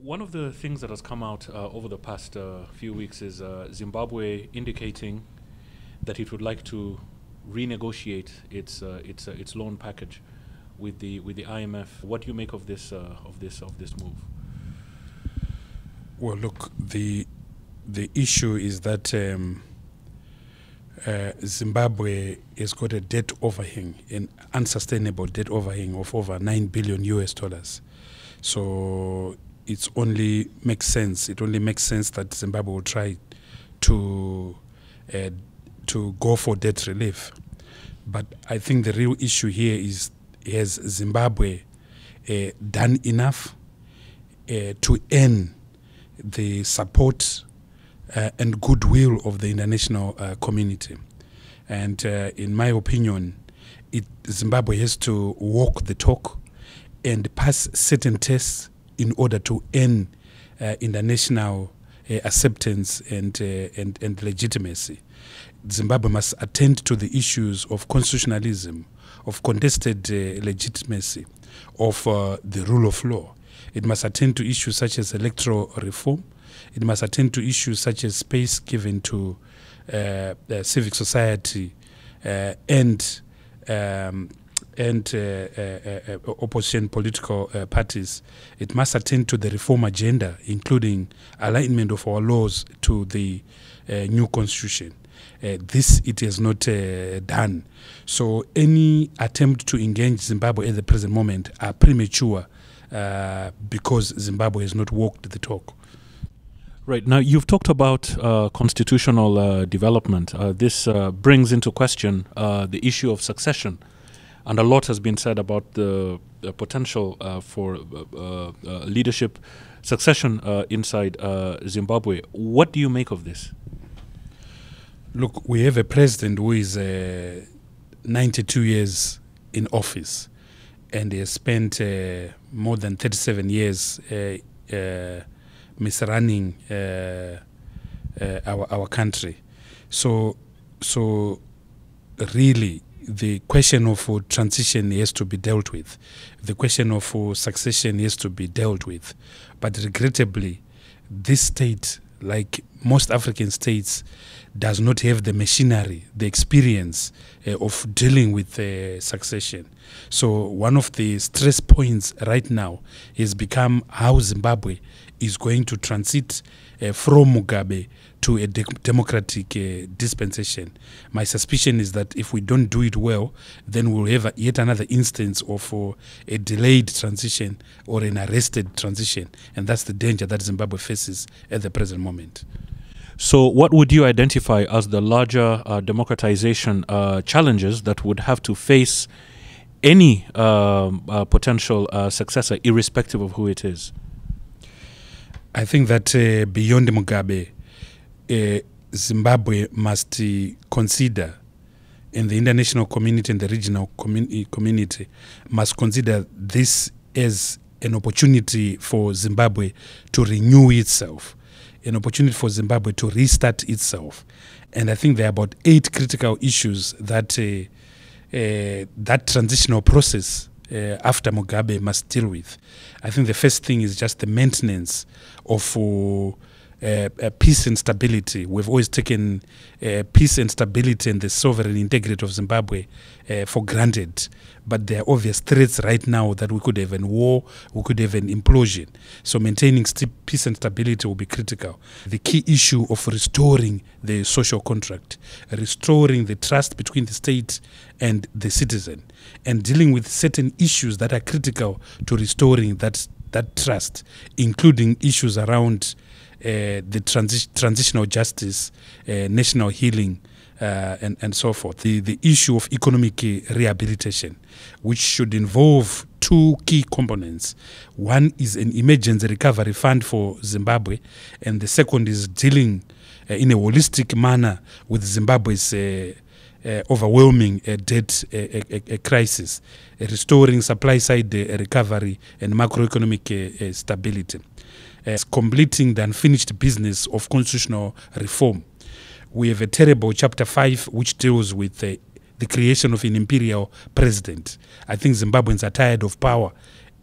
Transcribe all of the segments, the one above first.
One of the things that has come out uh, over the past uh, few weeks is uh, Zimbabwe indicating that it would like to renegotiate its uh, its uh, its loan package with the with the IMF. What do you make of this uh, of this of this move? Well, look, the the issue is that um, Zimbabwe has got a debt overhang, an unsustainable debt overhang of over nine billion US dollars. So it only makes sense. It only makes sense that Zimbabwe will try to uh, to go for debt relief. But I think the real issue here is has Zimbabwe uh, done enough uh, to earn the support uh, and goodwill of the international uh, community? And uh, in my opinion, it, Zimbabwe has to walk the talk and pass certain tests in order to earn uh, international uh, acceptance and, uh, and, and legitimacy. Zimbabwe must attend to the issues of constitutionalism, of contested uh, legitimacy, of uh, the rule of law. It must attend to issues such as electoral reform. It must attend to issues such as space given to uh, civic society and um, and uh, uh, uh, opposition political parties, it must attend to the reform agenda, including alignment of our laws to the new constitution. Uh, this it has not uh, done. So any attempt to engage Zimbabwe at the present moment are premature uh, because Zimbabwe has not walked the talk. Right now, you've talked about constitutional development. This brings into question the issue of succession, and a lot has been said about the, the potential uh, for uh, uh, leadership succession inside Zimbabwe. What do you make of this? Look, we have a president who is uh, 92 years in office and he has spent uh, more than 37 years uh, uh, misrunning our, our country. So, so really, the question of uh, transition has to be dealt with. The question of uh, succession has to be dealt with. But regrettably, this state, like most African states, does not have the machinery, the experience uh, of dealing with uh, succession. So, one of the stress points right now has become how Zimbabwe is going to transit uh, from Mugabe to a de- democratic uh, dispensation. My suspicion is that if we don't do it well, then we'll have a, yet another instance of uh, a delayed transition or an arrested transition. And that's the danger that Zimbabwe faces at the present moment. So, what would you identify as the larger uh, democratization uh, challenges that would have to face any um, uh, potential uh, successor, irrespective of who it is? I think that uh, beyond Mugabe, uh, Zimbabwe must uh, consider, and the international community and the regional commun- community must consider this as an opportunity for Zimbabwe to renew itself, an opportunity for Zimbabwe to restart itself. And I think there are about eight critical issues that uh, uh, that transitional process uh, after Mugabe must deal with. I think the first thing is just the maintenance of uh, uh, uh, peace and stability. We've always taken uh, peace and stability and the sovereign integrity of Zimbabwe uh, for granted. But there are obvious threats right now that we could have an war, we could have an implosion. So maintaining peace and stability will be critical. The key issue of restoring the social contract, restoring the trust between the state and the citizen, and dealing with certain issues that are critical to restoring that that trust, including issues around the transi- transitional justice, uh, national healing, uh, and, and so forth. The, the issue of economic uh, rehabilitation, which should involve two key components. One is an emergency recovery fund for Zimbabwe, and the second is dealing uh, in a holistic manner with Zimbabwe's. Uh, uh, overwhelming uh, debt uh, uh, uh, crisis, uh, restoring supply side uh, recovery and macroeconomic uh, uh, stability, uh, completing the unfinished business of constitutional reform. We have a terrible chapter 5 which deals with uh, the creation of an imperial president. I think Zimbabweans are tired of power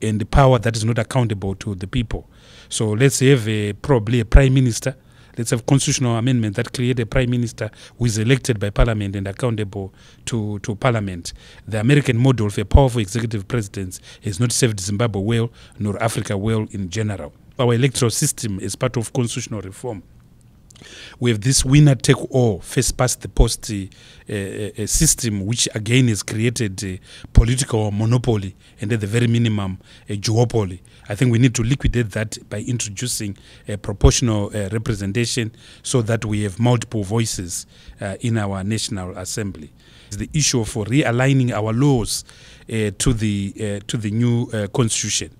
and the power that is not accountable to the people. So let's have a, probably a prime minister. Let's have constitutional amendment that create a prime minister who is elected by parliament and accountable to, to parliament. The American model of a powerful executive president has not served Zimbabwe well, nor Africa well in general. Our electoral system is part of constitutional reform. We have this winner take all first past the post uh, uh, system which again has created a political monopoly and at the very minimum a duopoly. I think we need to liquidate that by introducing a proportional uh, representation so that we have multiple voices uh, in our national assembly. It's the issue for realigning our laws uh, to the uh, to the new constitution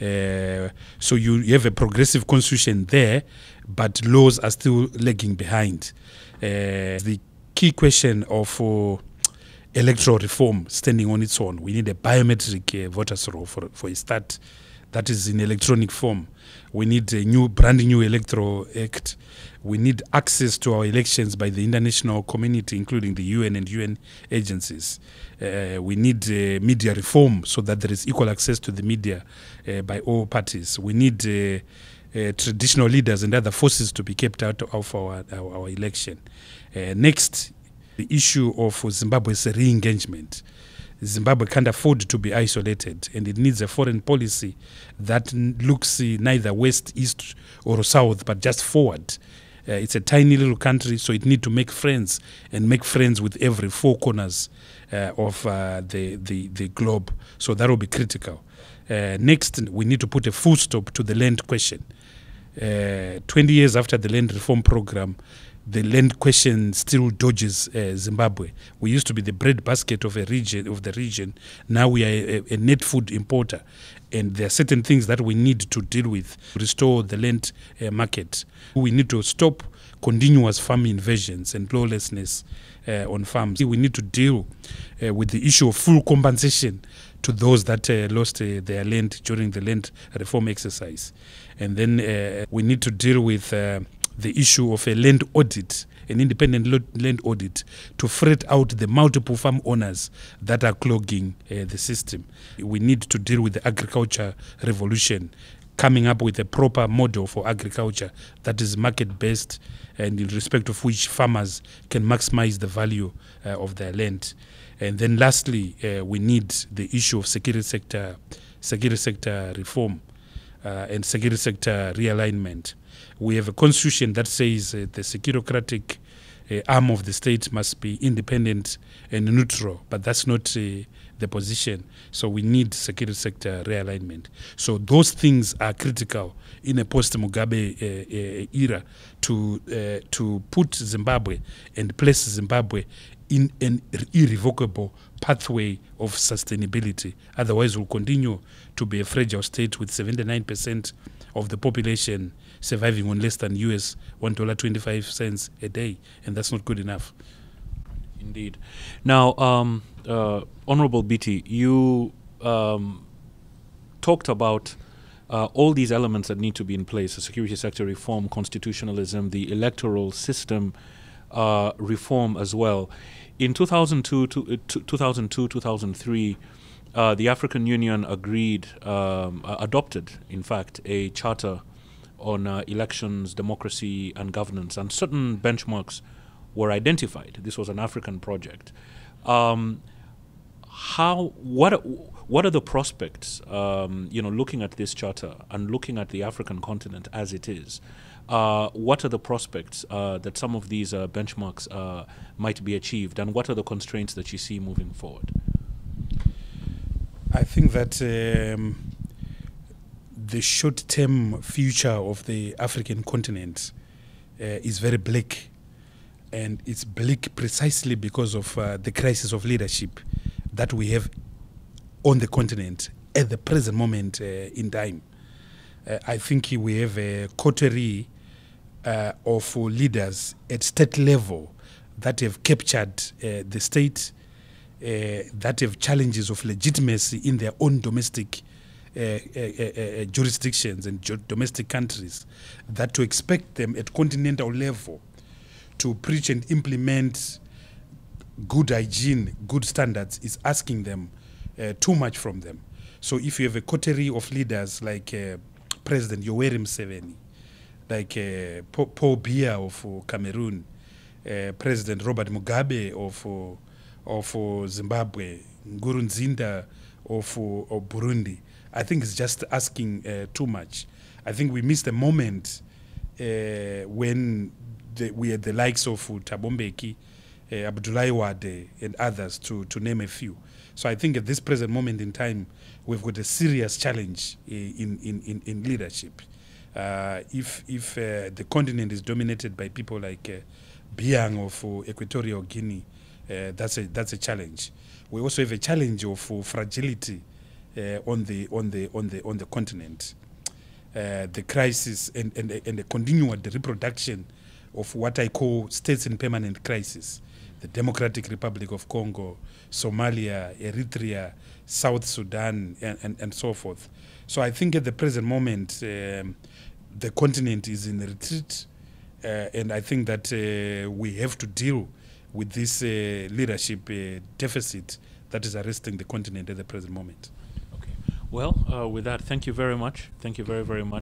so you, you have a progressive constitution there but laws are still lagging behind. Uh, the key question of uh, electoral reform standing on its own, we need a biometric uh, voters roll for, for a start that is in electronic form. We need a new, brand new electoral act. We need access to our elections by the international community, including the UN and UN agencies. Uh, we need uh, media reform so that there is equal access to the media uh, by all parties. We need uh, uh, traditional leaders and other forces to be kept out of our, our, our election. Uh, next, the issue of Zimbabwe's re-engagement. Zimbabwe can't afford to be isolated and it needs a foreign policy that looks uh, neither west, east or south but just forward. Uh, it's a tiny little country so it needs to make friends and make friends with every four corners uh, of uh, the, the, the globe. So that will be critical. Uh, next, we need to put a full stop to the land question. Uh, 20 years after the land reform program, the land question still dodges uh, Zimbabwe. We used to be the breadbasket of a region of the region. Now we are a, a, net food importer, and there are certain things that we need to deal with. Restore the land uh, market. We need to stop continuous farm invasions and lawlessness uh, on farms. We need to deal uh, with the issue of full compensation to those that uh, lost uh, their land during the land reform exercise. And then we need to deal with the issue of a land audit, an independent land audit, to fret out the multiple farm owners that are clogging uh, the system. We need to deal with the agriculture revolution coming up with a proper model for agriculture that is market based and in respect of which farmers can maximize the value uh, of their land. And then lastly, uh, we need the issue of security sector, security sector reform uh, and security sector realignment. We have a constitution that says uh, the securocratic uh, arm of the state must be independent and neutral, but that's not uh, the position. So we need security sector realignment. So those things are critical in a post-Mugabe uh, uh, era to uh, to put Zimbabwe and place Zimbabwe in an irrevocable pathway of sustainability. Otherwise, we'll continue to be a fragile state with 79% of the population surviving on less than US $1.25 a day, and that's not good enough. Indeed. Now, um, uh, Honorable Biti, you um, talked about uh, all these elements that need to be in place security sector reform, constitutionalism, the electoral system uh, reform as well. In 2002, to, uh, 2002 2003, uh, the African Union agreed, um, adopted, in fact, a charter on uh, elections, democracy, and governance, and certain benchmarks were identified. This was an African project. Um, how what what are the prospects? Um, you know, looking at this charter and looking at the African continent as it is, what are the prospects uh, that some of these uh, benchmarks uh, might be achieved, and what are the constraints that you see moving forward? I think that um, the short-term future of the African continent uh, is very bleak, and it's bleak precisely because of uh, the crisis of leadership that we have on the continent at the present moment in time. I think we have a coterie uh, of leaders at state level that have captured uh, the state, uh, that have challenges of legitimacy in their own domestic uh, uh, uh, jurisdictions and domestic countries, that to expect them at continental level to preach and implement good hygiene, good standards, is asking them too much from them. So if you have a coterie of leaders like President Yoweri Museveni, like uh, Paul Biya of uh, Cameroon, uh, President Robert Mugabe of uh, of uh, Zimbabwe, Nkurunziza of, of Burundi, I think it's just asking uh, too much. I think we missed the moment uh, when the, we had the likes of Thabo uh, Abdoulaye Wade, and others, to, to name a few. So I think at this present moment in time, we've got a serious challenge in, in, in, in leadership. Uh, if if uh, the continent is dominated by people like uh, Biang of uh, Equatorial Guinea, uh, that's a that's a challenge. We also have a challenge of uh, fragility on the on the on the on the continent. The crisis and, and, and the continual reproduction of what I call states in permanent crisis. The Democratic Republic of Congo, Somalia, Eritrea, South Sudan, and, and, and so forth. So I think at the present moment, um, the continent is in retreat, uh, and I think that uh, we have to deal with this uh, leadership uh, deficit that is arresting the continent at the present moment. Okay. Well, uh, with that, thank you very much. Thank you very, very much.